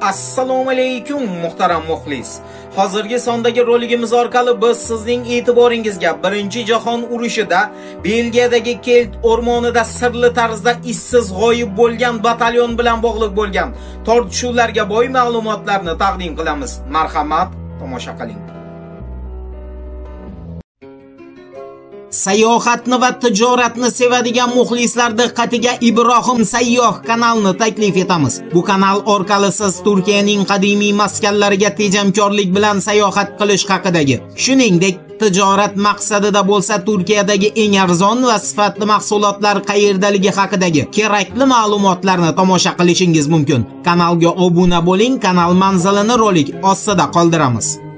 assalomu alaykum muhtaram muxlis. Hozirgi sondagi roligimiz orqali biz sizning e'tiboringizga birinchi jahon urushida belgiyadagi kelt o'rmonida sirli tarzda issiz g'oyib bo'lgan batalyon bilan bog'liq bo'lgan tortishuvlarga boy ma'lumotlarni taqdim qilamiz. Marhamat tomosha qiling. Sayohatni va tijoratni sevadigan muxlislar diqqatiga Ibrohim Sayyoh kanalini taklif etamiz. Bu kanal orqali siz Turkiyaning qadimiy maskanlariga tejamkorlik bilan sayohat qilish haqidagi, shuningdek tijorat maqsadida bo'lsa Turkiyadagi eng arzon va sifatli mahsulotlar qayerdaligi haqidagi kerakli ma'lumotlarni tomosha qilishingiz mumkin. Kanalga obuna bo'ling, kanal manzilini rolik ostida qoldiramiz.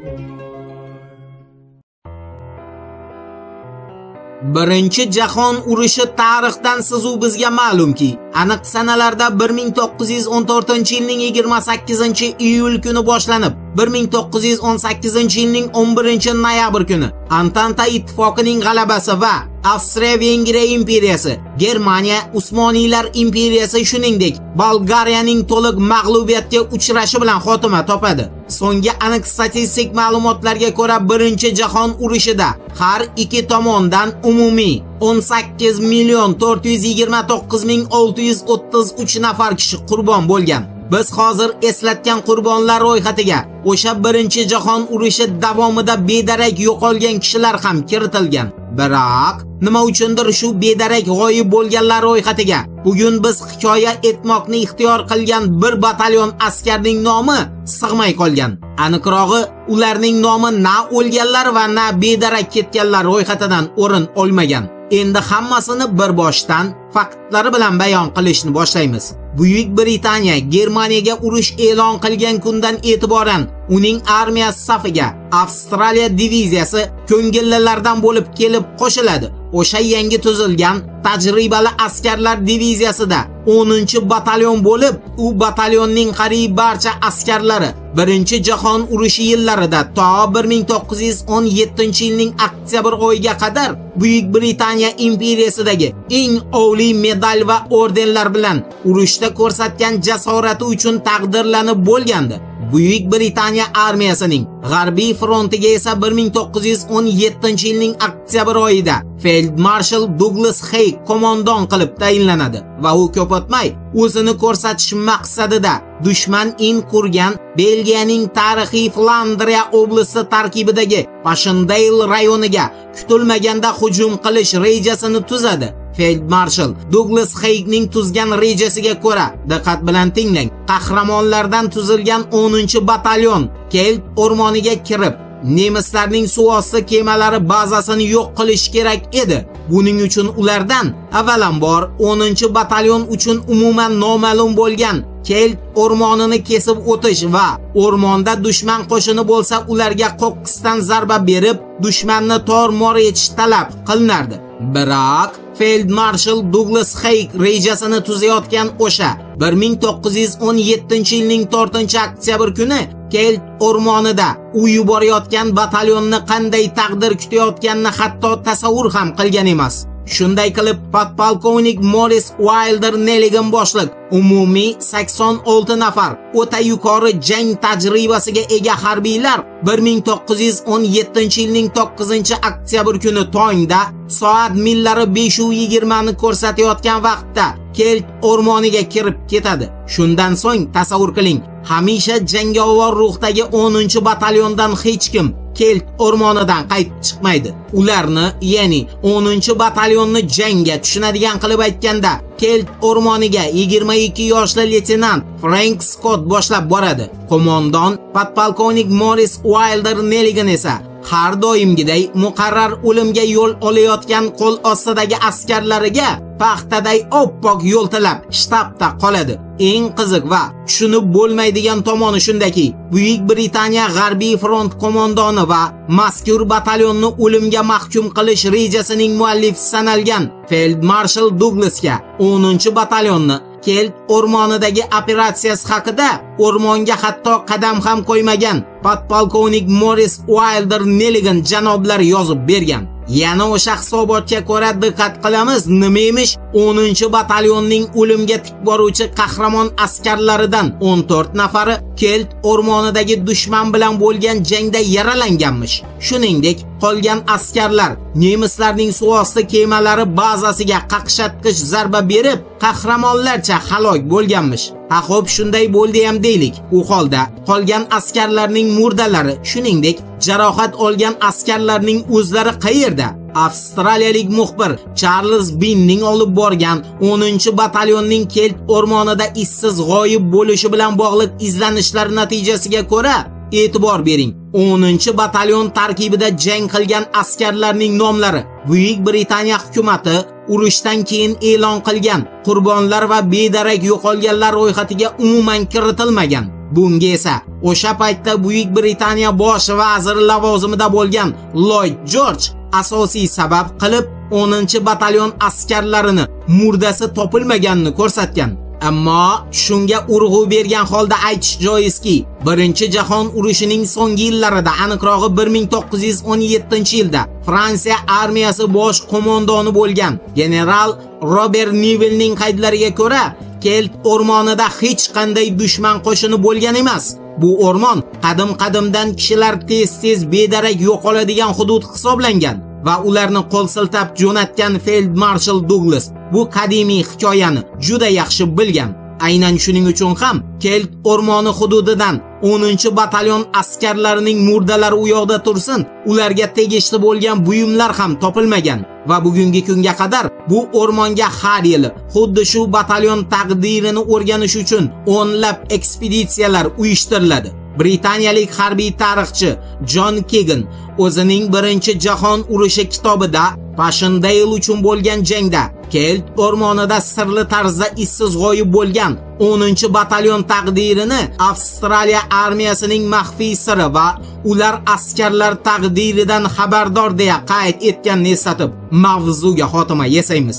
Birinchi jahon urushi tarixdan sizu bizga ma'lumki, aniq sanalarda 1914-yilning 28-iyul kuni boshlanib, 1918-yilning 11-noyabr kuni Antanta ittifoqining g'alabasi va Avstriya-Vengriya imperiyasi, Germaniya Usmoniylar imperiyasi shuningdek, Bolgariyaning to'liq mag'lubiyatga uchrashi bilan xotima topadi. So'nggi aniq statistik ma'lumotlarga ko'ra, Birinchi jahon urushida har ikki tomondan umumiy 18 million 429 ming 633 nafar kishi qurbon bo'lgan. Biz hozir eslatgan qurbonlar ro'yxatiga o'sha birinchi jahon urushi davomida bedarak yo'qolgan kishilar ham kiritilgan. Biroq nima uchundir shu bedarak g'oyib bo'lganlar ro'yxatiga bugun biz hikoya etmoqni ixtiyor qilgan bir batalyon askarning nomi sig'may qolgan. Aniqrog'i, ularning nomi na o'lganlar va na bedarak ketganlar ro'yxatidan o'rin olmagan. Endi hammasini bir boshdan faktlari bilan bayon qilishni boshlaymiz. Buyuk Britaniya Germaniyaga urush e'lon qilgan kundan e'tiboran uning armiyasi safiga Avstraliya diviziyasi ko'ngillilardan bo'lib kelib qo'shiladi. O'sha yangi tuzilgan tajribali askarlar diviziyasida 10-batalyon bo'lib, u batalyonning qariyb barcha askarlari Birinchi jahon urushi yillarida to 1917-yilning oktyabr oyiga qadar Buyuk Britaniya imperiyasidagi eng oliy medal va ordenlar bilan urushda ko'rsatgan jasorati uchun taqdirlanib bo'lgandi. Buyuk Britaniya armiyasining g'arbiy frontiga esa 1917-yilning oktyabr oyida Field Marshal Douglas Haig qo'mondon qilib tayinlanadi va u ko'p o'tmay o'zini ko'rsatish maqsadida dushman in qurgan Belgiyaning tarixiy Flandriya oblasti tarkibidagi Passchendaele rayoniga kutilmaganda hujum qilish rejasini tuzadi. Feld Marshal Douglas Haigning tuzgan rejasiga ko'ra, diqqat bilan tinglang. Qahramonlardan tuzilgan 10-batalyon Kelt o'rmoniga kirib, nemislarning suvosti kemalari bazasini yo'q qilish kerak edi. Buning uchun ulardan avvalambor 10-batalyon uchun umuman noma'lum bo'lgan Kelt o'rmonini kesib o'tish va o'rmonda dushman qo'shini bo'lsa ularga qo'qqisdan zarba berib, dushmanni tor-mor etish talab qilinardi. Biroq Feld Marshal Douglas Haig rejasini tuzayotgan o'sha 1917-yilning 4-oktyabr kuni Kelt o'rmonida u yuborayotgan batalyonni qanday taqdir kutayotganini hatto tasavvur ham qilgan emas. Shunday qilib, podpolkovnik Morris Wilder Nelligan boshliq umumiy 86 nafar o'ta yuqori jang tajribasiga ega harbiylar 1917-yilning 9-oktyabr kuni tongda soat millari 520 ni ko'rsatayotgan vaqtda Kelt o'rmoniga kirib ketadi. Shundan so'ng tasavvur qiling, hamisha jangovar ruhdagi 10-batalyondan hech kim Kelt o'rmonidan qaytib chiqmaydi. Ularni, ya'ni 10-batalyonni jangga tushunadigan qilib aytganda, Kelt o'rmoniga 22 yoshli leytenant Frank Scott boshlab boradi. Qo'mondon podpolkovnik Morris Wilder Nelligan esa har doimgiday muqarrar o'limga yo'l olayotgan qo'l ostidagi askarlariga paxtaday oppoq yo'l tilab shtabda qoladi. Eng qiziq va tushunib bo'lmaydigan tomoni shundaki, Buyuk Britaniya G'arbiy front qo'mondoni va mazkur batalyonni o'limga mahkum qilish rejasining muallifi sanalgan Feld Marshal Douglasga 10-batalyonni Kelt o'rmonidagi operatsiyasi haqida o'rmonga hatto qadam ham qo'ymagan podpolkovnik Morris Wilder Nelligan janoblar yozib bergan. Yana o'sha hisobotga ko'ra diqqat qilamiz, nima emish 10-batalyonning o'limga tik boruvchi qahramon askarlaridan 14 nafari Kelt o'rmonidagi dushman bilan bo'lgan jangda yaralanganmish. Shuningdek, qolgan askarlar nemislarning suvosti kemalari bazasiga qaqshatqich zarba berib, qahramonlarcha halok bo'lganmish. Ha xo'p, shunday bo'ldi ham deylik. U holda qolgan askarlarning murdalari, shuningdek, jarohat olgan askarlarning o'zlari qayerda? Avstraliyalik muxbir Charles Binning olib borgan 10-batalyonning Kelt o'rmonida issiz g'oyib bo'lishi bilan bog'liq izlanishlar natijasiga ko'ra e'tibor bering. 10-batalyon tarkibida jang qilgan askarlarning nomlari Buyuk Britaniya hukumatı urushdan keyin e'lon qilgan qurbonlar va bedarak yo'qolganlar ro'yxatiga umuman kiritilmagan. Bunga esa o'sha paytda Buyuk Britaniya bosh vaziri lavozimida bo'lgan Lloyd George asosiy sabab qilib 10-batalyon askarlarini murdasi topilmaganini ko'rsatgan. Ammo shunga urg'u bergan holda aytish joizki, Birinchi jahon urushining so'nggi yillarida, aniqrog'i 1917-yilda Fransiya armiyasi bosh qo'mondoni bo'lgan general Robert Nivelning qaydlariga ko'ra, Kelt o'rmonida hech qanday dushman qo'shini bo'lgan emas. Bu o'rmon qadim-qadimdan kishilar tez-tez bedarak yo'qoladigan hudud hisoblangan va ularni qo'l siltab jo'natgan Feld Marshal Douglas bu qadimiy hikoyani juda yaxshi bilgan. Aynan shuning uchun ham Kelt o'rmoni hududidan 10-batalyon askarlarining murdalari u yoqda tursin, ularga tegishli bo'lgan buyumlar ham topilmagan va bugungi kunga qadar bu o'rmonga har yili xuddi shu batalyon taqdirini o'rganish uchun o'nlab ekspeditsiyalar uyushtiriladi. Britaniyalik harbiy tarixchi Jon Kegan o'zining Birinchi jahon urushi kitobida Passchendaele uchun bo'lgan jangda Kelt o'rmonida sirli tarzda issiz g'oyib bo'lgan 10-batalyon taqdirini Avstraliya armiyasining maxfiy siri va ular askarlar taqdiridan xabardor deya qayd etganini eslatib, mavzuga xotima yasaymiz.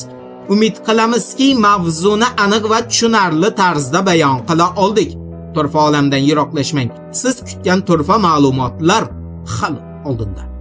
Umid qilamizki, mavzuni aniq va tushunarli tarzda bayon qila oldik. Turfa olamdan yiroqlashmang. Siz kutgan turfa ma'lumotlar hali oldinda.